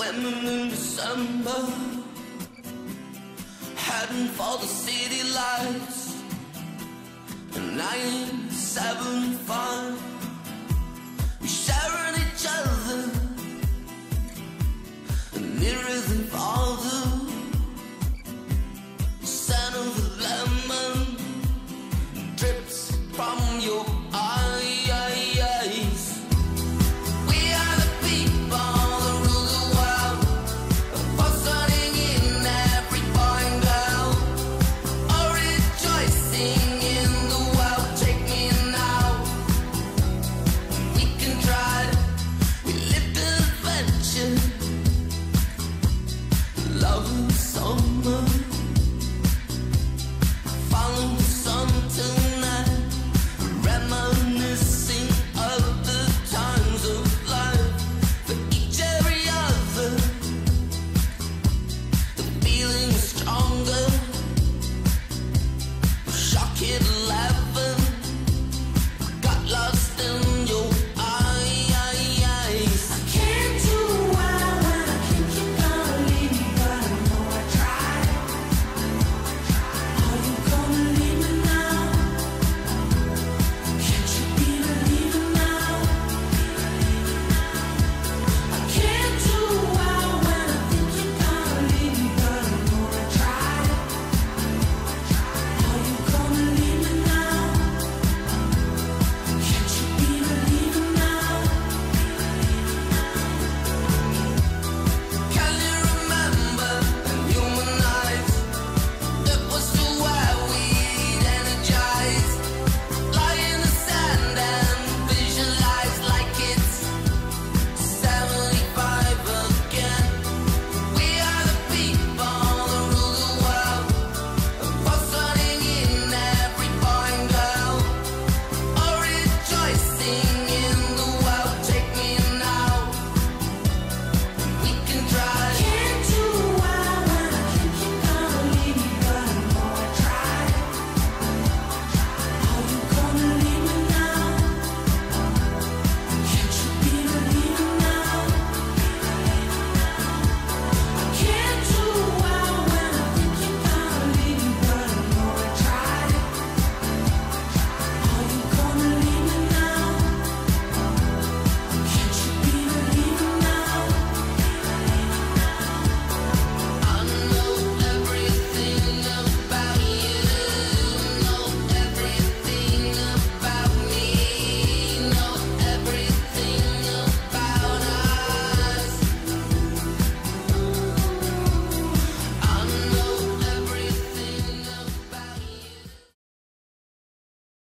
swimming in December, heading for the city lights, Nine, seven, five.